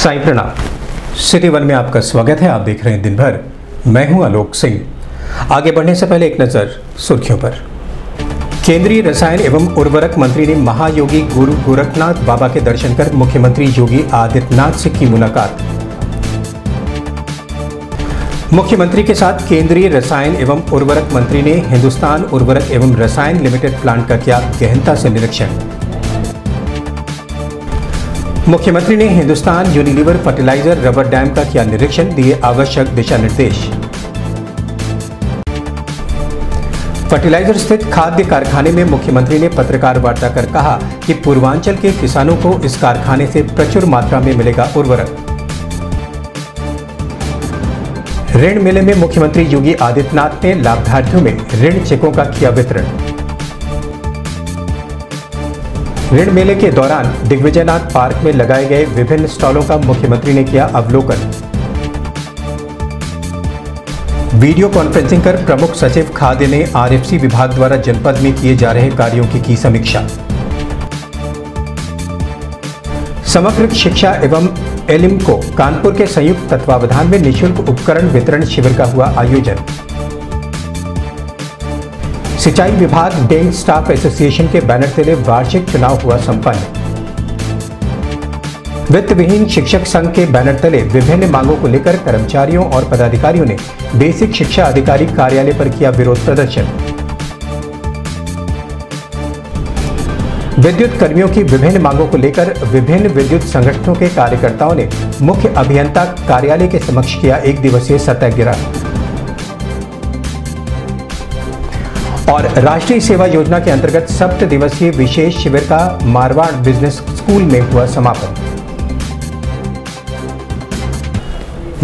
साई प्रणाम city one में आपका स्वागत है। आप देख रहे हैं दिन भर मैं हूँ आलोक सिंह। आगे बढ़ने से पहले एक नज़र सुर्खियों पर। केंद्रीय रसायन एवं उर्वरक मंत्री ने महायोगी गुरु गोरखनाथ बाबा के दर्शन कर मुख्यमंत्री योगी आदित्यनाथ से की मुलाकात। मुख्यमंत्री के साथ केंद्रीय रसायन एवं उर्वरक मंत्री ने हिंदुस्तान उर्वरक एवं रसायन लिमिटेड प्लांट का किया गहनता से निरीक्षण। मुख्यमंत्री ने Hindustan Unilever fertiliser rubber dam का किया निरीक्षण, दिए आवश्यक दिशा निर्देश फर्टिलाइज़र स्थित खाद्य कारखाने में मुख्यमंत्री ने पत्रकार वार्ता कर कहा कि पूर्वांचल के किसानों को इस कारखाने से प्रचुर मात्रा में मिलेगा उर्वरक। ऋण मेले में मुख्यमंत्री योगी आदित्यनाथ ने लाभार्थियों में ऋण चेकों का किया वितरण। ऋण मेले के दौरान दिग्विजयनाथ पार्क में लगाए गए विभिन्न स्टॉलों का मुख्यमंत्री ने किया अवलोकन। वीडियो कॉन्फ्रेंसिंग कर प्रमुख सचिव खाद्य ने आरएफसी विभाग द्वारा जनपद में किए जा रहे कार्यों की की समीक्षा। समग्र शिक्षा एवं एलिम को कानपुर के संयुक्त तत्वावधान में निशुल्क उपकरण वितरण शिविर का हुआ आयोजन। सिंचाई विभाग बैंक स्टाफ एसोसिएशन के बैनर तले वार्षिक चुनाव हुआ संपन्न। वित्त विहीन शिक्षक संघ के बैनर तले विभिन्न मांगों को लेकर कर्मचारियों और पदाधिकारियों ने बेसिक शिक्षा अधिकारी कार्यालय पर किया विरोध प्रदर्शन। विद्युत कर्मियों की विभिन्न मांगों को लेकर विभिन्न विद्युत संगठनों के कार्यकर्ताओं ने मुख्य अभियंता कार्यालय के समक्ष किया एक दिवसीय सत्याग्रह और राष्ट्रीय सेवा योजना के अंतर्गत सप्त दिवसीय विशेष शिविर का मारवाड़ बिज़नेस स्कूल में हुआ समापन।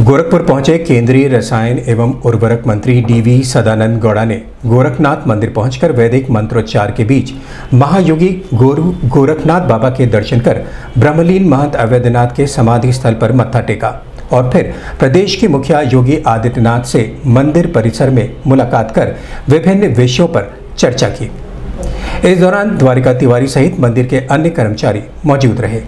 गोरखपुर पहुँचे केंद्रीय रसायन एवं उर्वरक मंत्री डीवी सदानंद गौड़ा ने गोरखनाथ मंदिर पहुंचकर वैदिक मंत्रोच्चार के बीच महायोगी गोरु गोरखनाथ बाबा के दर्शन कर ब्रह्मलीन महंत अवैधनाथ के समाधि स्थल पर मत्था टेका। और फिर प्रदेश के मुखिया योगी आदित्यनाथ से मंदिर परिसर में मुलाकात कर विभिन्न विषयों पर चर्चा की। इस दौरान द्वारिका तिवारी सहित मंदिर के अन्य कर्मचारी मौजूद रहे।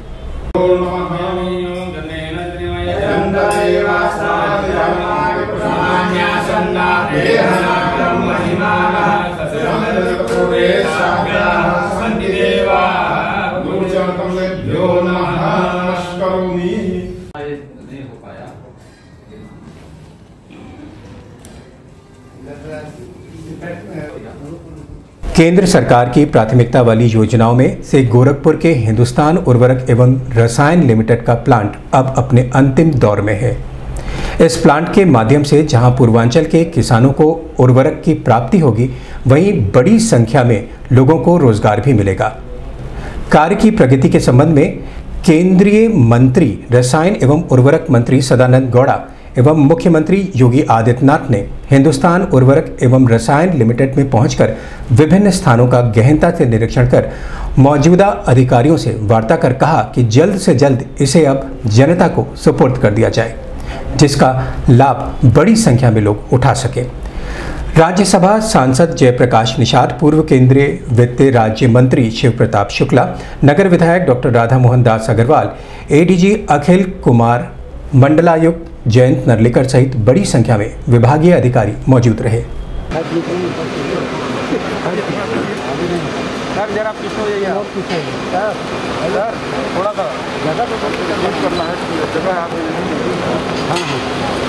केंद्र सरकार की प्राथमिकता वाली योजनाओं में से गोरखपुर के हिंदुस्तान उर्वरक एवं रसायन लिमिटेड का प्लांट अब अपने अंतिम दौर में है। इस प्लांट के माध्यम से जहाँ पूर्वांचल के किसानों को उर्वरक की प्राप्ति होगी, वहीं बड़ी संख्या में लोगों को रोज़गार भी मिलेगा। कार्य की प्रगति के संबंध में केंद्रीय मंत्री, रसायन एवं उर्वरक मंत्री सदानंद गौड़ा एवं मुख्यमंत्री योगी आदित्यनाथ ने हिंदुस्तान उर्वरक एवं रसायन लिमिटेड में पहुंचकर विभिन्न स्थानों का गहनता से निरीक्षण कर मौजूदा अधिकारियों से वार्ता कर कहा कि जल्द से जल्द इसे अब जनता को सुपुर्द कर दिया जाए, जिसका लाभ बड़ी संख्या में लोग उठा सकें। राज्यसभा सांसद जयप्रकाश निषाद, पूर्व केंद्रीय वित्त राज्य मंत्री शिव प्रताप शुक्ला, नगर विधायक डॉक्टर राधा मोहन दास अग्रवाल एडीजी अखिल कुमार मंडलायुक्त जयंत नरलिकर सहित बड़ी संख्या में विभागीय अधिकारी मौजूद रहे। थोड़ा सा तो करना है जगह आप। हाँ हाँ।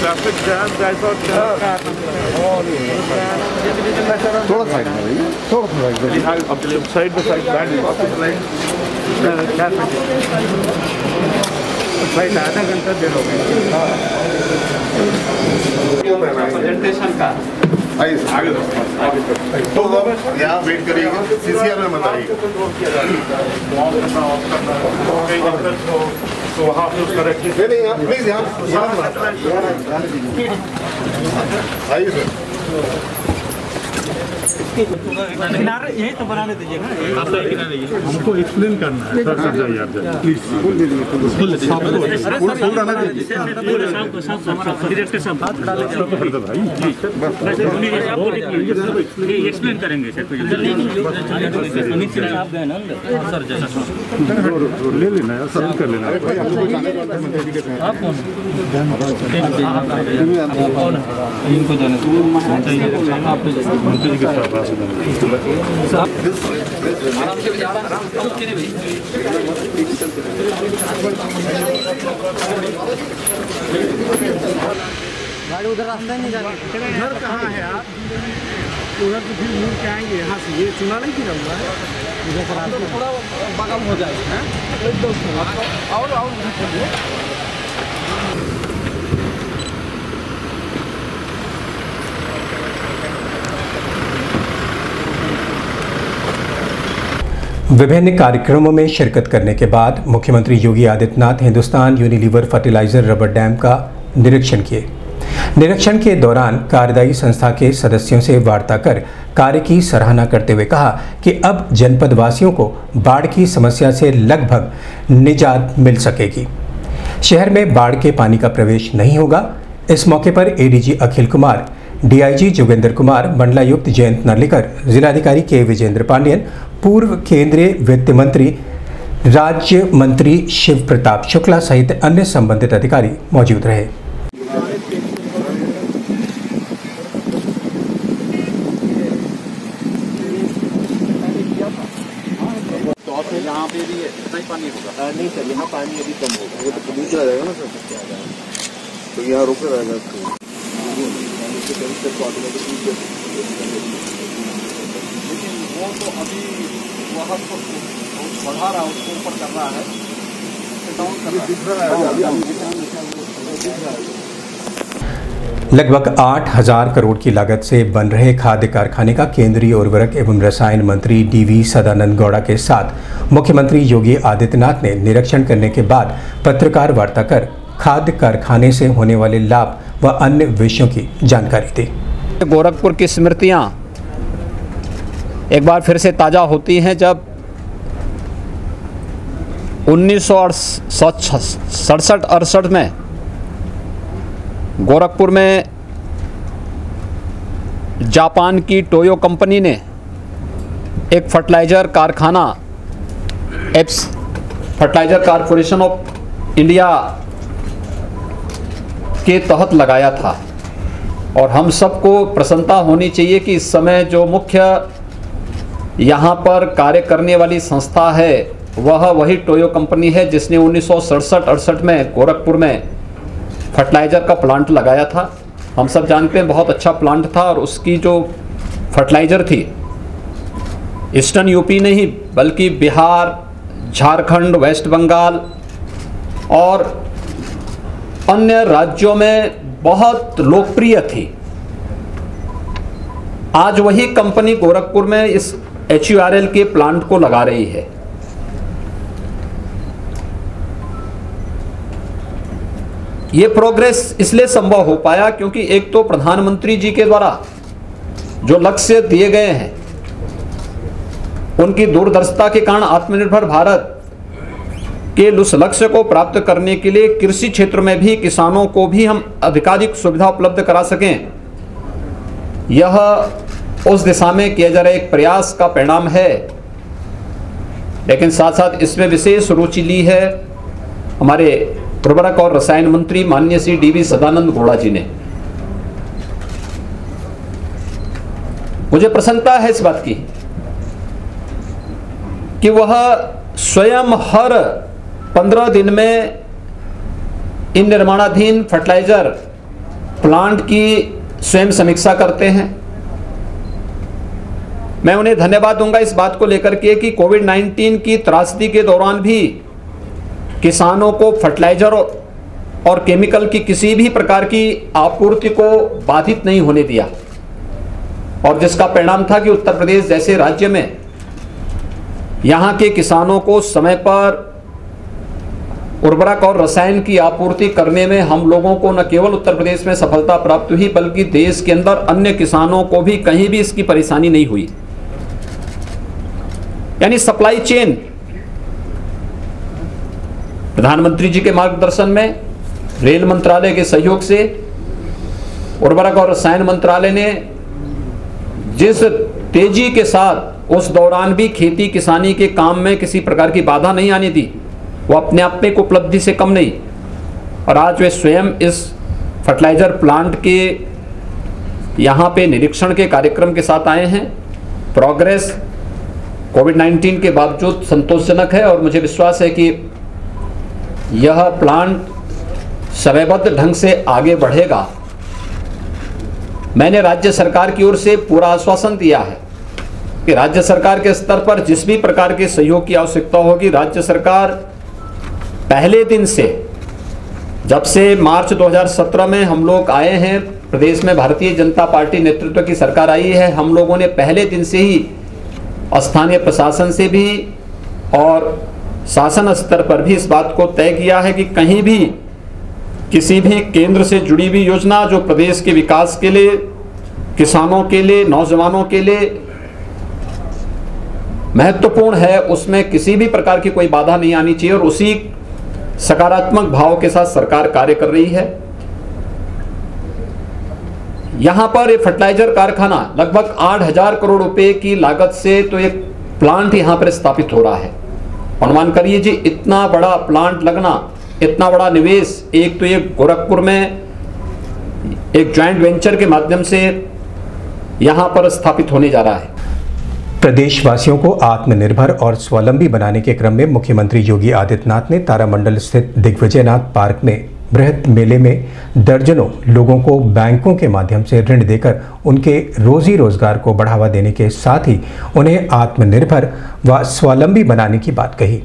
ट्रैफ़िक जैम थोड़ा थोड़ा साइड साइड फ़्लाइट आधा घंटा देर हो गया प्रेजेंटेशन का। आइए। तो हम यहाँ वेट करिएगा। सीसीआर में बताइए तो वहाँ पे उसका रखिए नहीं नहीं प्लीज़ यहाँ आइए सर किनारे यही तो बनाने दीजिए ना हमको एक्सप्लेन करना है सर सर जाइए आप जाइए प्लीज़ डायरेक्टर साहब बात भाई एक्सप्लेन करेंगे सर ले लेना यार सब कर लेना मंत्री जी के साथ बात करना। घर कहाँ है आप? उधर तो फिर मुड़ के आएँगे यहाँ से। ये चुना नहीं गिरा हुआ है? उधर थोड़ा बगल हो जाएगा हैं? और और विभिन्न कार्यक्रमों में शिरकत करने के बाद मुख्यमंत्री Yogi Adityanath Hindustan Unilever fertiliser rubber dam का निरीक्षण किए। निरीक्षण के दौरान कार्यदायी संस्था के सदस्यों से वार्ता कर कार्य की सराहना करते हुए कहा कि अब जनपद वासियों को बाढ़ की समस्या से लगभग निजात मिल सकेगी। शहर में बाढ़ के पानी का प्रवेश नहीं होगा। इस मौके पर एडीजी अखिल कुमार डीआईजी जोगेंद्र कुमार मंडलायुक्त जयंत नार्लिकर जिलाधिकारी के विजेंद्र पांडियन पूर्व केंद्रीय वित्त मंत्री राज्य मंत्री शिव प्रताप शुक्ला सहित अन्य संबंधित अधिकारी मौजूद रहे। होगा नहीं, सर, यहाँ पानी अभी कम होगा तो ना, सर तो यहाँ रुके रहेगा लेकिन वो तो अभी वहाँ पर बढ़ा रहा है उसको ऊपर कर रहा है। लगभग आठ हज़ार करोड़ की लागत से बन रहे खाद्य कारखाने का केंद्रीय उर्वरक एवं रसायन मंत्री डीवी सदानंद गौड़ा के साथ मुख्यमंत्री योगी आदित्यनाथ ने निरीक्षण करने के बाद पत्रकार वार्ता कर खाद्य कारखाने से होने वाले लाभ व अन्य विषयों की जानकारी दी। गोरखपुर की स्मृतियाँ एक बार फिर से ताज़ा होती हैं जब उन्नीस सड़सठ अड़सठ में गोरखपुर में जापान की टोयो कंपनी ने एक फर्टिलाइज़र कारखाना, एप्स फर्टिलाइज़र कारपोरेशन ऑफ़ इंडिया के तहत लगाया था। और हम सबको प्रसन्नता होनी चाहिए कि इस समय जो मुख्य यहाँ पर कार्य करने वाली संस्था है वह वही टोयो कंपनी है जिसने उन्नीस सौ में गोरखपुर में फर्टिलाइज़र का प्लांट लगाया था। हम सब जानते हैं बहुत अच्छा प्लांट था और उसकी जो फर्टिलाइज़र थी, ईस्टर्न यूपी नहीं बल्कि बिहार, झारखंड, वेस्ट बंगाल और अन्य राज्यों में बहुत लोकप्रिय थी। आज वही कंपनी गोरखपुर में इस एच के प्लांट को लगा रही है। ये प्रोग्रेस इसलिए संभव हो पाया क्योंकि एक तो प्रधानमंत्री जी के द्वारा जो लक्ष्य दिए गए हैं, उनकी दूरदर्शिता के कारण आत्मनिर्भर भारत के उस लक्ष्य को प्राप्त करने के लिए कृषि क्षेत्र में भी किसानों को भी हम अधिकाधिक सुविधा उपलब्ध करा सकें। यह उस दिशा में किया जा रहा एक प्रयास का परिणाम है। लेकिन साथ साथ इसमें विशेष रुचि ली है हमारे उर्वरक और रसायन मंत्री माननीय श्री डी वी सदानंद गौड़ा जी ने। मुझे प्रसन्नता है इस बात की कि वह स्वयं हर पंद्रह दिन में इन निर्माणाधीन फर्टिलाइज़र प्लांट की स्वयं समीक्षा करते हैं। मैं उन्हें धन्यवाद दूँगा इस बात को लेकर के कि कोविड 19 की त्रासदी के दौरान भी किसानों को फर्टिलाइज़र और केमिकल की किसी भी प्रकार की आपूर्ति को बाधित नहीं होने दिया। और जिसका परिणाम था कि उत्तर प्रदेश जैसे राज्य में यहाँ के किसानों को समय पर उर्वरक और रसायन की आपूर्ति करने में हम लोगों को न केवल उत्तर प्रदेश में सफलता प्राप्त हुई, बल्कि देश के अंदर अन्य किसानों को भी कहीं भी इसकी परेशानी नहीं हुई। यानी सप्लाई चेन प्रधानमंत्री जी के मार्गदर्शन में रेल मंत्रालय के सहयोग से उर्वरक और रसायन मंत्रालय ने जिस तेज़ी के साथ उस दौरान भी खेती किसानी के काम में किसी प्रकार की बाधा नहीं आने दी वो अपने आप में उपलब्धि से कम नहीं। और आज वे स्वयं इस फर्टिलाइज़र प्लांट के यहाँ पे निरीक्षण के कार्यक्रम के साथ आए हैं। प्रोग्रेस कोविड 19 के बावजूद संतोषजनक है और मुझे विश्वास है कि यह प्लांट समयबद्ध ढंग से आगे बढ़ेगा। मैंने राज्य सरकार की ओर से पूरा आश्वासन दिया है कि राज्य सरकार के स्तर पर जिस भी प्रकार के सहयोग की आवश्यकता होगी, राज्य सरकार पहले दिन से, जब से मार्च 2017 में हम लोग आए हैं, प्रदेश में भारतीय जनता पार्टी नेतृत्व की सरकार आई है, हम लोगों ने पहले दिन से ही स्थानीय प्रशासन से भी और शासन स्तर पर भी इस बात को तय किया है कि कहीं भी किसी भी केंद्र से जुड़ी हुई योजना जो प्रदेश के विकास के लिए, किसानों के लिए, नौजवानों के लिए महत्वपूर्ण है, उसमें किसी भी प्रकार की कोई बाधा नहीं आनी चाहिए और उसी सकारात्मक भाव के साथ सरकार कार्य कर रही है। यहाँ पर एक फर्टिलाइज़र कारखाना लगभग आठ हज़ार करोड़ रुपए की लागत से तो एक प्लांट यहाँ पर स्थापित हो रहा है। अनुमान करिए जी, इतना बड़ा प्लांट लगना, इतना बड़ा निवेश, एक तो ये गोरखपुर में एक ज्वाइंट वेंचर के माध्यम से यहाँ पर स्थापित होने जा रहा है। प्रदेशवासियों को आत्मनिर्भर और स्वावलंबी बनाने के क्रम में मुख्यमंत्री योगी आदित्यनाथ ने तारामंडल स्थित दिग्विजयनाथ पार्क में बृहद मेले में दर्जनों लोगों को बैंकों के माध्यम से ऋण देकर उनके रोजी रोज़गार को बढ़ावा देने के साथ ही उन्हें आत्मनिर्भर व स्वावलंबी बनाने की बात कही।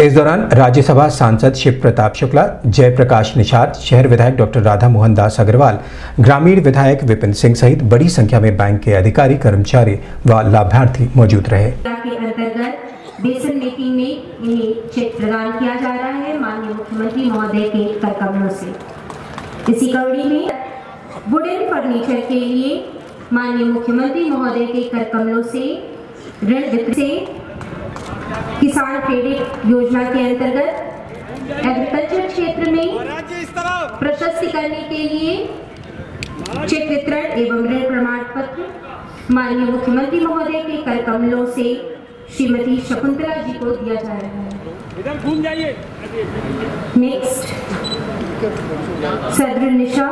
इस दौरान राज्यसभा सांसद शिव प्रताप शुक्ला, जयप्रकाश निषाद, शहर विधायक डॉक्टर राधा मोहन दास अग्रवाल, ग्रामीण विधायक विपिन सिंह सहित बड़ी संख्या में बैंक के अधिकारी, कर्मचारी व लाभार्थी मौजूद रहे। बेसन मेकिंग में इन्हें चेक प्रदान किया जा रहा है माननीय मुख्यमंत्री महोदय के कर कमलों से। इसी कड़ी में वुडन फर्नीचर के लिए माननीय मुख्यमंत्री महोदय के कर कमलों से ऋण से किसान क्रेडिट योजना के अंतर्गत एग्रीकल्चर क्षेत्र में प्रशस्ति करने के लिए चेक वितरण एवं ऋण प्रमाण पत्र माननीय मुख्यमंत्री महोदय के कर कमलों से श्रीमती शकुंतला जी को दिया जा रहा है। इधर घूम जाइए। नेक्स्ट सदर निशा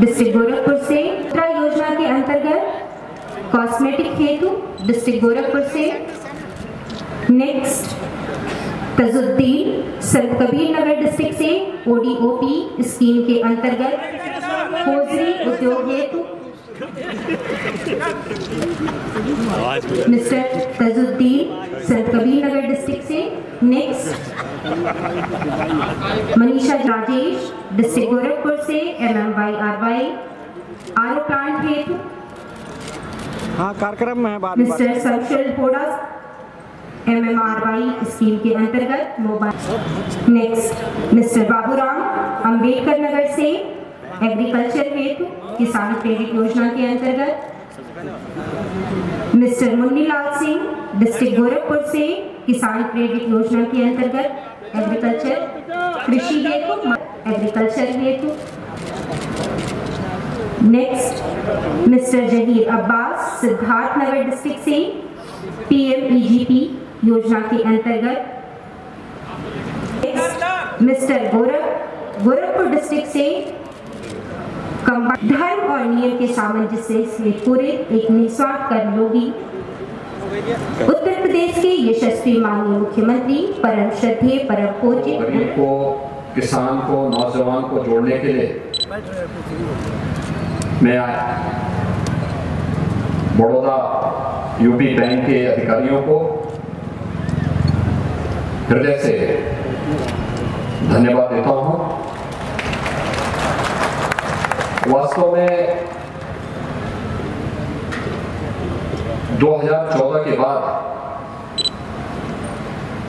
डिस्ट्रिक्ट गोरखपुर से मुद्रा योजना के अंतर्गत कॉस्मेटिक हेतु डिस्ट्रिक्ट गोरखपुर से। नेक्स्ट तजुद्दीन संत कबीर नगर डिस्ट्रिक्ट से ओडीओपी स्कीम के अंतर्गत होजरी उद्योग हेतु मिस्टर तजुद्दीन संत कबीर नगर डिस्ट्रिक्ट से नेक्स्ट मनीषा राजेश डिस्ट्रिक्ट गोरखपुर से M M Y R Y R plant हेतु हाँ कार्यक्रम में है बात मिस्टर संशल होडा M M R Y scheme के अंतर्गत mobile next mister Baburam Ambedkar Nagar से एग्रीकल्चर हेतु किसान क्रेडिट योजना के अंतर्गत मिस्टर मुन्नीलाल सिंह डिस्ट्रिक्ट गोरखपुर से किसान क्रेडिट योजना के अंतर्गत एग्रीकल्चर कृषि हेतु एग्रीकल्चर हेतु next mister Zaheer Abbas Siddharth Nagar district से पीएमईजीपी योजना के अंतर्गत. मिस्टर गोरख गोरखपुर डिस्ट्रिक्ट से धर्म और नियम के सामंजस्य से पूरे एक निस्वार्थ कर्मयोगी उत्तर प्रदेश के यशस्वी माननीय मुख्यमंत्री परम श्रद्धेय परम पूज्य। को, किसान को, नौजवान को जोड़ने के लिए मैं बड़ौदा यूपी बैंक के अधिकारियों को हृदय से धन्यवाद देता हूँ। वास्तव में 2014 के बाद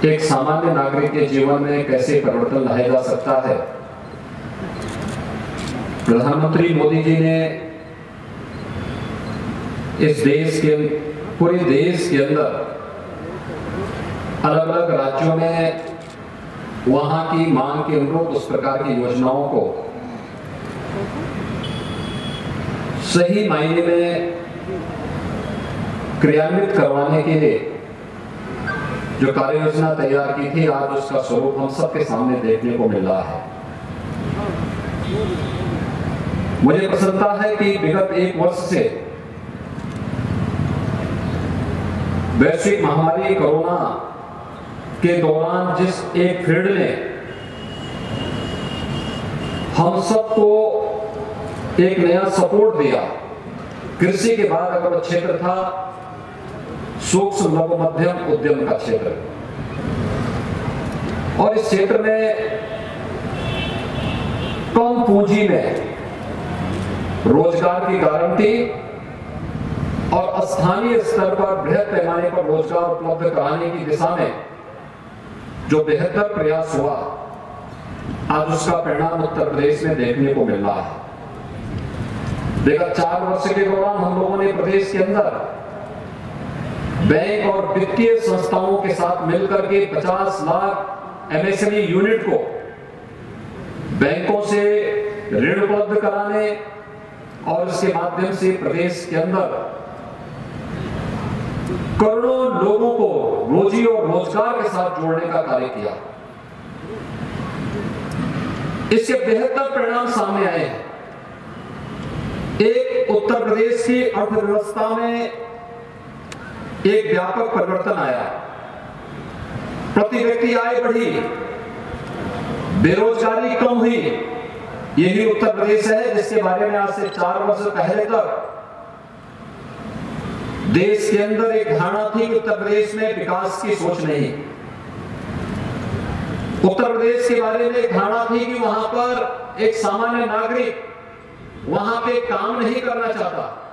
एक सामान्य नागरिक के जीवन में कैसे परिवर्तन लाया जा सकता है? प्रधानमंत्री मोदी जी ने इस देश के, पूरे देश के अंदर अलग अलग राज्यों में वहाँ की मांग के अनुरूप उस प्रकार की योजनाओं को सही मायने में क्रियान्वित करवाने के लिए जो कार्य योजना तैयार की थी, आज उसका स्वरूप हम सबके सामने देखने को मिल है। मुझे प्रसन्नता है कि विगत एक वर्ष से वैश्विक महामारी कोरोना के दौरान जिस एक फ़ील्ड ने हम सबको एक नया सपोर्ट दिया। कृषि के बाद अगर क्षेत्र था, सूक्ष्म लघु मध्यम उद्यम का क्षेत्र। और इस क्षेत्र में कम पूंजी में रोज़गार की गारंटी और स्थानीय स्तर पर बृहद पैमाने पर रोज़गार उपलब्ध कराने की दिशा में जो बेहतर प्रयास हुआ, आज उसका परिणाम उत्तर प्रदेश में देखने को मिल रहा है। विगत चार वर्ष के दौरान हम लोगों ने प्रदेश के अंदर बैंक और वित्तीय संस्थाओं के साथ मिलकर के 50 लाख एमएसएमई यूनिट को बैंकों से ऋण उपलब्ध कराने और इसके माध्यम से प्रदेश के अंदर करोड़ों लोगों को रोजी और रोज़गार के साथ जोड़ने का कार्य किया। इसके बेहतर परिणाम सामने आए हैं। एक उत्तर प्रदेश की अर्थव्यवस्था में एक व्यापक परिवर्तन आया। प्रति व्यक्ति आय बढ़ी, बेरोजगारी कम हुई यही उत्तर प्रदेश है, जिसके बारे में आज से चार वर्ष पहले तक देश के अंदर एक धारणा थी कि उत्तर प्रदेश में विकास की सोच नहीं। उत्तर प्रदेश के बारे में एक धारणा थी कि वहाँ पर एक सामान्य नागरिक वहाँ पे काम नहीं करना चाहता।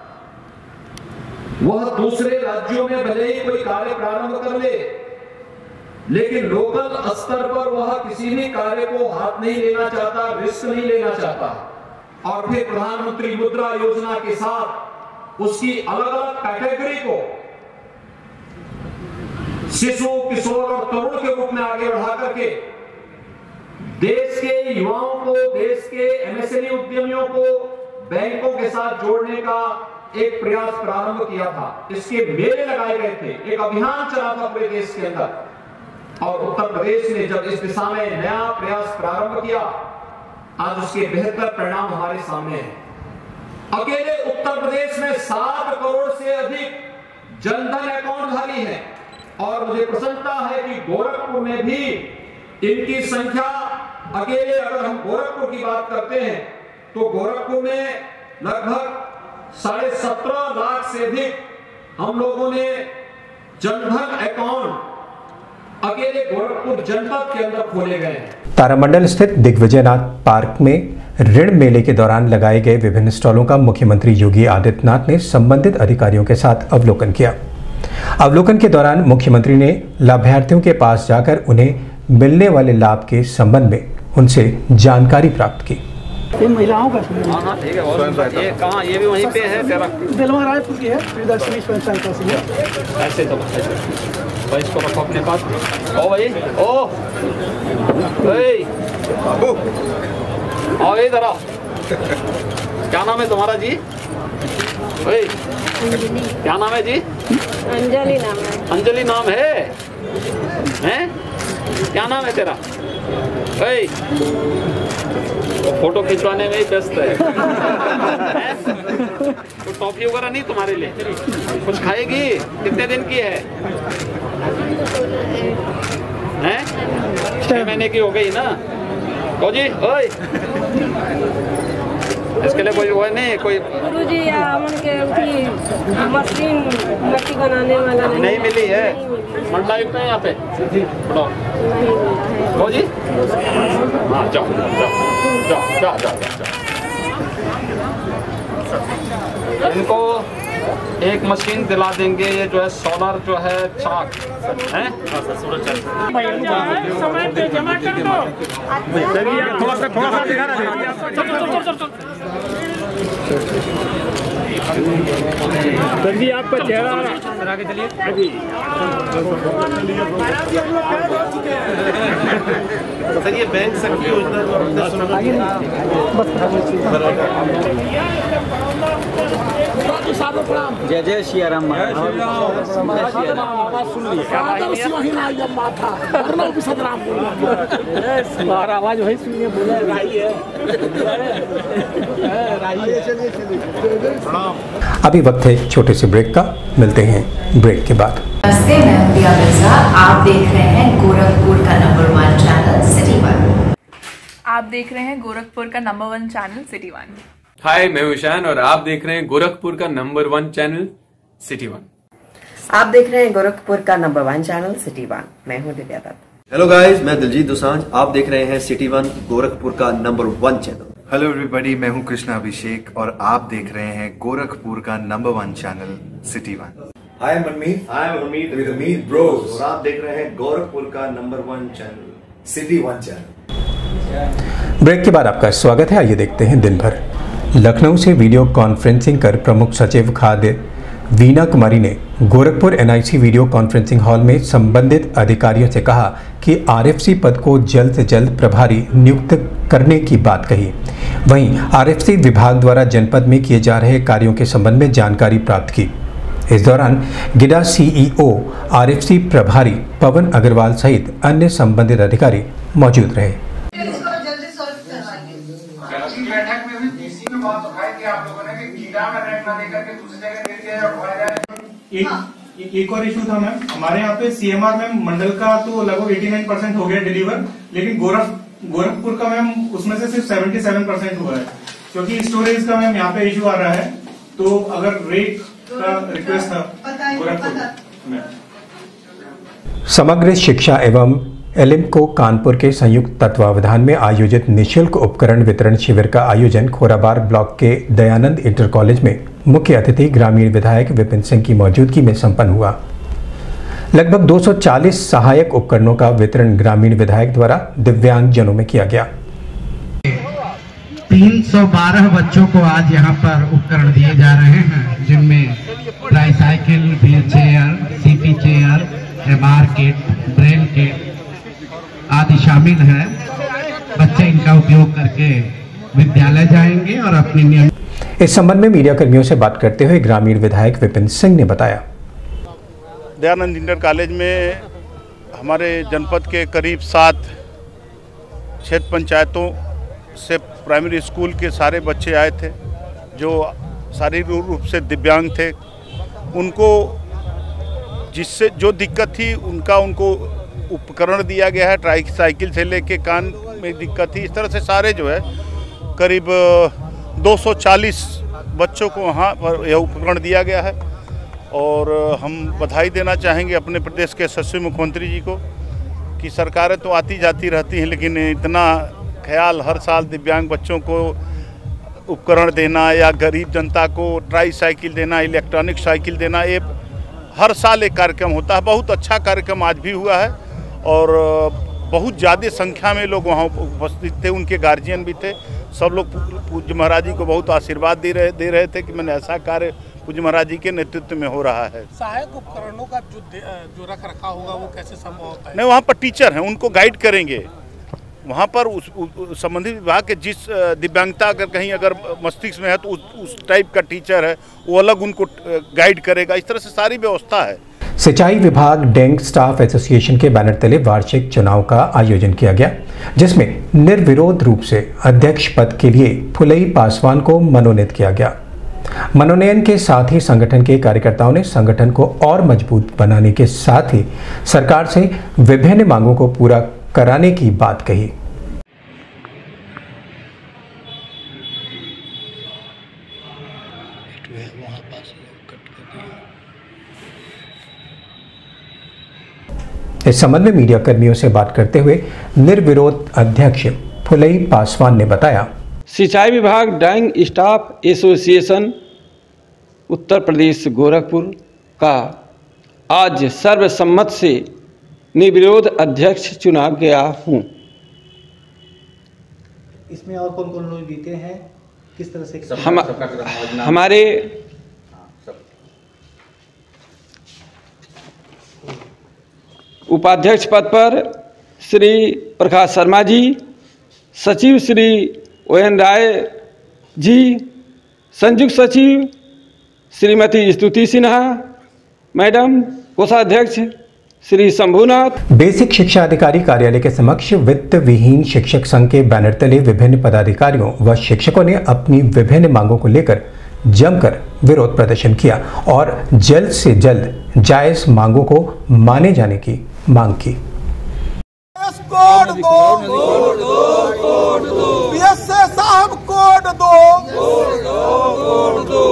वह दूसरे राज्यों में भले ही कोई कार्य प्रारंभ कर ले, लेकिन लोकल स्तर पर वह किसी भी कार्य को हाथ नहीं लेना चाहता रिस्क नहीं लेना चाहता। और फिर प्रधानमंत्री मुद्रा योजना के साथ उसकी अलग अलग कैटेगरी को शिशु, किशोर और तरुण के रूप में आगे बढ़ा करके देश के युवाओं को, देश के एमएसएमई उद्यमियों को बैंकों के साथ जोड़ने का एक प्रयास प्रारंभ किया था। इसके मेले लगाए गए थे। एक अभियान चला था पूरे देश के अंदर। और उत्तर प्रदेश ने जब इस दिशा में नया प्रयास प्रारंभ किया, आज उसके बेहतर परिणाम हमारे सामने हैं। अकेले उत्तर प्रदेश में सात करोड़ से अधिक जनधन अकाउंट धारी हैं। और मुझे प्रसन्नता है कि गोरखपुर में भी इनकी संख्या अकेले अगर हम गोरखपुर की बात करते हैं तो गोरखपुर में लगभग साढ़े सत्रह लाख से अधिक हम लोगों ने जनधन अकाउंट अकेले गोरखपुर जनपद के अंदर खोले गए तारामंडल स्थित दिग्विजयनाथ पार्क में ऋण मेले के दौरान लगाए गए विभिन्न स्टॉलों का मुख्यमंत्री योगी आदित्यनाथ ने संबंधित अधिकारियों के साथ अवलोकन किया। अवलोकन के दौरान मुख्यमंत्री ने लाभार्थियों के पास जाकर उन्हें मिलने वाले लाभ के संबंध में उनसे जानकारी प्राप्त की। ये महिलाओं का हाँ। हाँ ठीक है और ये कहाँ ये भी वहीं पे है तेरा? दिलवा रायपुर की है प्रियदर्शनी स्वयं सहायता समूह ऐसे ऐसे। भाई इसको रखो अपने पास। ओ भाई ओ। ए आओ इधर आओ। क्या नाम है तुम्हारा जी? ओए। क्या नाम है जी? अंजलि नाम है। अंजलि नाम है? हैं? क्या नाम है तेरा? ओए। वो फ़ोटो खिंचवाने में ही व्यस्त है? कुछ टॉफी वगैरह नहीं तुम्हारे लिए? कुछ खाएगी? कितने दिन की है? हैं? छह महीने की हो गई ना। कहो जी ओए। इसके लिए कोई वो नहीं कोई गुरु जी के मशीन मट्टी बनाने वाला नहीं, नहीं मिली है? नहीं मिली। मंडलायुक्त है यहाँ पे? बताओ नहीं मिला है। कहो जी हाँ जाओ जाओ। इनको एक मशीन दिला देंगे ये जो है सोलर जो है चाक है? हाँ सर सूरज चार समय पे जमा कर दो। थोड़ा सा थोड़ा सा सर जी आपका चेहरा आगे चलिए सर ये बैंक योजना तो जय जय सिया राम आवाज़ वही सुनिए बोला राई है अभी वक्त है छोटे से ब्रेक का। मिलते हैं ब्रेक के बाद। नमस्ते मैं हूँ दिया मिर्ज़ा। आप देख रहे हैं गोरखपुर का number one channel City One आप देख रहे हैं गोरखपुर का number one channel City One hi मैं ईशान और आप देख रहे हैं गोरखपुर का number one channel City One आप देख रहे हैं गोरखपुर का number one channel City One मैं हूँ दिव्या दत्त। हेलो गाइस मैं दिलजीत दोसांझ। आप देख रहे हैं सिटी वन गोरखपुर का number one channel hello everybody मैं हूँ कृष्णा अभिषेक और आप देख रहे हैं गोरखपुर का number one channel City One hi Manmeet hi Manmeet with Meet bros और आप देख रहे हैं गोरखपुर का number one channel City One channel break के बाद आपका स्वागत है आइए देखते हैं दिन भर। लखनऊ से वीडियो कॉन्फ्रेंसिंग कर प्रमुख सचिव खाद्य वीना कुमारी ने Gorakhpur NIC video conferencing hall में संबंधित अधिकारियों से कहा कि आरएफसी पद को जल्द से जल्द प्रभारी नियुक्त करने की बात कही। वहीं आरएफसी विभाग द्वारा जनपद में किए जा रहे कार्यों के संबंध में जानकारी प्राप्त की। इस दौरान गिडा सीईओ आरएफसी प्रभारी पवन अग्रवाल सहित अन्य संबंधित अधिकारी मौजूद रहे बैठक में भी डीसी में बात उठाई थी आप लोगों ने कि कीड़ा में रेट ना देकर के दूसरी जगह दे दिया जाए उठाया एक एक और इशू था मैम हमारे यहाँ पे सीएमआर मैम मंडल का तो लगभग 89 परसेंट हो गया डिलीवर लेकिन गोरख गोरखपुर का मैम उसमें से सिर्फ़ 77 परसेंट हुआ है क्योंकि स्टोरेज का मैम यहाँ पे इशू आ रहा है। तो अगर रेट का रिक्वेस्ट था गोरखपुर में समग्र शिक्षा एवं एलिम्को कानपुर के संयुक्त तत्वावधान में आयोजित निशुल्क उपकरण वितरण शिविर का आयोजन खोराबार ब्लॉक के दयानंद इंटर कॉलेज में मुख्य अतिथि ग्रामीण विधायक विपिन सिंह की मौजूदगी में संपन्न हुआ। लगभग 240 सहायक उपकरणों का वितरण ग्रामीण विधायक द्वारा दिव्यांग जनों में किया गया। 312 बच्चों को आज यहाँ पर उपकरण दिए जा रहे हैं, जिनमें tricycle wheelchair, CP chair, MR kit, braille kit आदि शामिल है। बच्चे इनका उपयोग करके विद्यालय जाएँगे और अपनी नियम इस संबंध में मीडिया कर्मियों से बात करते हुए ग्रामीण विधायक विपिन सिंह ने बताया। दयानंद इंटर कॉलेज में हमारे जनपद के करीब सात क्षेत्र पंचायतों से प्राइमरी स्कूल के सारे बच्चे आए थे, जो शारीरिक रूप से दिव्यांग थे। उनको जिससे जो दिक्कत थी, उनका उनको उपकरण दिया गया है ट्राई साइकिल से लेके कान में दिक्कत थी, इस तरह से सारे जो है करीब 240 बच्चों को वहाँ पर यह उपकरण दिया गया है और हम बधाई देना चाहेंगे अपने प्रदेश के यशस्वी मुख्यमंत्री जी को कि सरकारें तो आती जाती रहती हैं, लेकिन इतना ख्याल हर साल दिव्यांग बच्चों को उपकरण देना या गरीब जनता को ट्राई साइकिल देना, इलेक्ट्रॉनिक साइकिल देना, ये हर साल एक कार्यक्रम होता है। बहुत अच्छा कार्यक्रम आज भी हुआ है और बहुत ज़्यादा संख्या में लोग वहाँ उपस्थित थे उनके गार्जियन भी थे। सब लोग पूज्य महाराज जी को बहुत आशीर्वाद दे रहे दे रहे थे कि मैंने ऐसा कार्य पूज्य महाराज जी के नेतृत्व में हो रहा है। सहायक उपकरणों का जो जो रख रखा होगा वो कैसे संभव होता है? नहीं वहाँ पर टीचर हैं उनको गाइड करेंगे। वहाँ पर उस, उस संबंधित विभाग के जिस दिव्यांगता अगर कहीं अगर मस्तिष्क में है तो उस, उस टाइप का टीचर है वो अलग उनको गाइड करेगा। इस तरह से सारी व्यवस्था है। सिंचाई विभाग, डेंग स्टाफ एसोसिएशन के बैनर तले वार्षिक चुनाव का आयोजन किया गया, जिसमें निर्विरोध रूप से अध्यक्ष पद के लिए फुलई पासवान को मनोनीत किया गया। मनोनयन के साथ ही संगठन के कार्यकर्ताओं ने संगठन को और मज़बूत बनाने के साथ ही सरकार से विभिन्न मांगों को पूरा कराने की बात कही। इस संबंध में मीडिया कर्मियों से बात करते हुए निर्विरोध अध्यक्ष फुलई पासवान ने बताया। सिंचाई विभाग drawing staff association Uttar Pradesh Gorakhpur का आज सर्वसम्मत से निर्विरोध अध्यक्ष चुना गया हूँ। इसमें और कौन कौन लोग जीते हैं? किस तरह से हम हमारे उपाध्यक्ष पद पर श्री प्रकाश शर्मा जी, सचिव श्री ओ एन राय जी, संयुक्त सचिव श्रीमती स्तुति सिन्हा, मैडम, कोषाध्यक्ष श्री शंभुनाथ। बेसिक शिक्षा अधिकारी कार्यालय के समक्ष वित्त विहीन शिक्षक संघ के बैनर तले विभिन्न पदाधिकारियों व शिक्षकों ने अपनी विभिन्न मांगों को लेकर जमकर विरोध प्रदर्शन किया और जल्द से जल्द जायज़ मांगों को माने जाने की मांग की। कोड दो कोड दो। कोड दो बीएसए साहब कोड दो। कोड दो कोड दो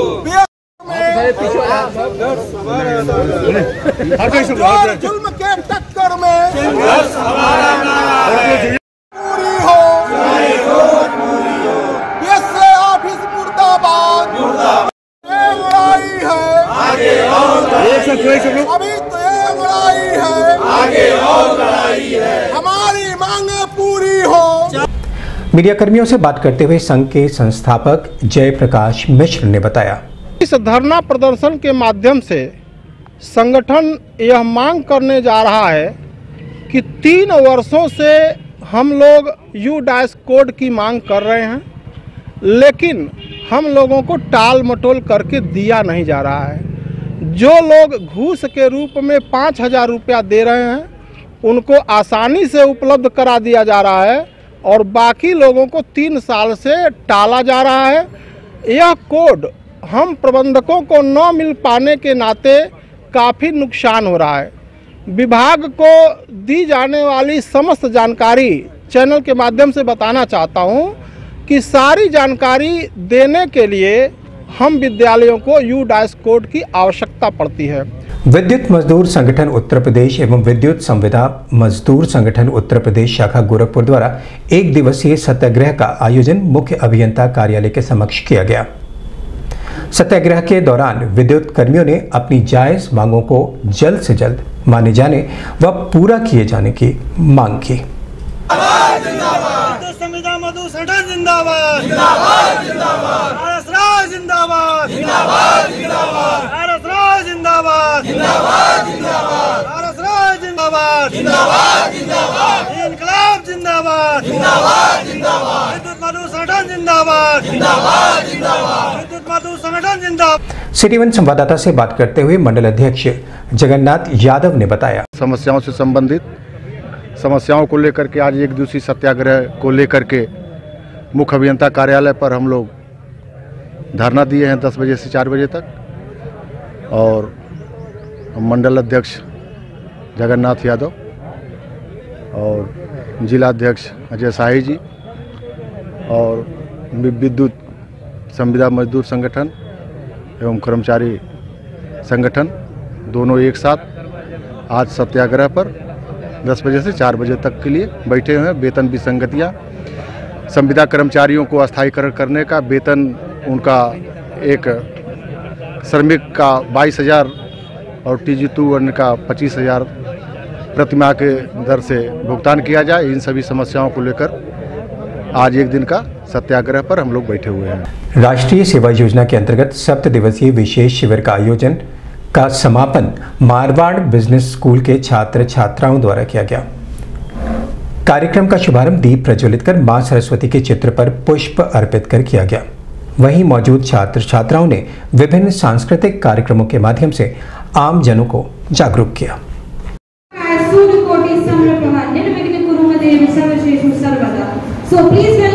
जुल्म के टक्कर में पूरी हो। ऑफ़िस मुर्दाबाद। ये लड़ाई है। अभी लड़ाई है आगे और लड़ाई है हमारी मांगे पूरी हो मीडिया कर्मियों से बात करते हुए संघ के संस्थापक जयप्रकाश मिश्र ने बताया। इस धरना प्रदर्शन के माध्यम से संगठन यह मांग करने जा रहा है कि तीन वर्षों से हम लोग यू डैश कोड की मांग कर रहे हैं, लेकिन हम लोगों को टाल मटोल करके दिया नहीं जा रहा है। जो लोग घूस के रूप में पाँच हज़ार रुपया दे रहे हैं, उनको आसानी से उपलब्ध करा दिया जा रहा है। और बाकी लोगों को तीन साल से टाला जा रहा है। यह कोड हम प्रबंधकों को न मिल पाने के नाते काफ़ी नुकसान हो रहा है। विभाग को दी जाने वाली समस्त जानकारी चैनल के माध्यम से बताना चाहता हूँ कि सारी जानकारी देने के लिए हम विद्यालयों को यू डाइस कोड की आवश्यकता पड़ती है। विद्युत मजदूर संगठन उत्तर प्रदेश एवं विद्युत संविदा मजदूर संगठन उत्तर प्रदेश शाखा गोरखपुर द्वारा एक दिवसीय सत्याग्रह का आयोजन मुख्य अभियंता कार्यालय के समक्ष किया गया। सत्याग्रह के दौरान विद्युत कर्मियों ने अपनी जायज़ मांगों को जल्द से जल्द माने जाने व पूरा किए जाने की मांग की। जिंदाबाद। जिंदाबाद। जिंदाबाद जिंदाबाद। जिंदाबाद जिंदाबाद राज जिंदाबाद। जिंदाबाद जिंदाबाद। राज जिंदाबाद जिंदाबाद जिंदाबाद इनकलाब जिंदाबाद। जिंदाबाद जिंदाबाद। विद्युत मधु संगठन जिंदाबाद। जिंदाबाद जिंदाबाद। विद्युत मधु संगठन जिंदाबाद। सिटी वन संवाददाता से बात करते हुए मंडल अध्यक्ष जगन्नाथ यादव ने बताया। समस्याओं से संबंधित समस्याओं को लेकर के आज एक दिवसीय सत्याग्रह को लेकर के मुख्य अभियंता कार्यालय पर हम लोग धरना दिए हैं दस बजे से चार बजे तक। और मंडल अध्यक्ष जगन्नाथ यादव और जिला अध्यक्ष अजय शाही जी और विद्युत संविदा मजदूर संगठन एवं कर्मचारी संगठन दोनों एक साथ आज सत्याग्रह पर 10 बजे से 4 बजे तक के लिए बैठे हुए हैं। वेतन विसंगतियाँ, संविदा कर्मचारियों को अस्थायीकरण करने का वेतन उनका एक श्रमिक का बाईस हज़ार और टी जी टू अन्य का पच्चीस हज़ार प्रतिमाह के दर से भुगतान किया जाए, इन सभी समस्याओं को लेकर आज एक दिन का सत्याग्रह पर हम लोग बैठे हुए हैं। राष्ट्रीय सेवा योजना के अंतर्गत सप्त दिवसीय विशेष शिविर का आयोजन का समापन मारवाड़ बिज़नेस स्कूल के छात्र छात्राओं द्वारा किया गया। कार्यक्रम का शुभारंभ दीप प्रज्वलित कर माँ सरस्वती के चित्र पर पुष्प अर्पित कर किया गया। वहीं मौजूद छात्र छात्राओं ने विभिन्न सांस्कृतिक कार्यक्रमों के माध्यम से आम जनों को जागरूक किया। So समप्रभा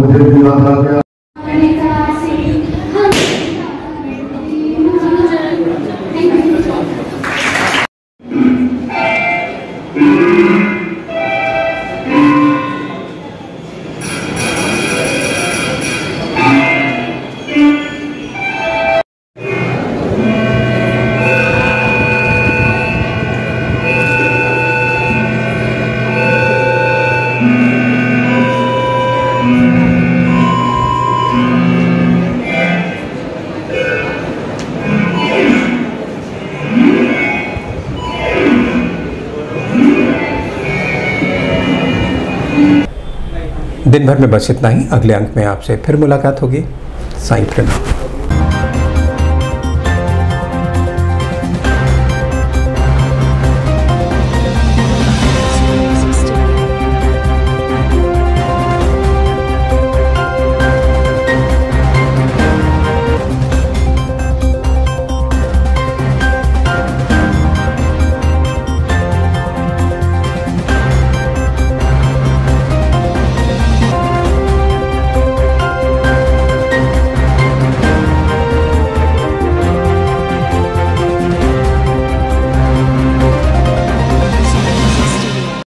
मुझे दिया था क्या Mm-hmm. दिन भर में बस इतना ही। अगले अंक में आपसे फिर मुलाकात होगी। साई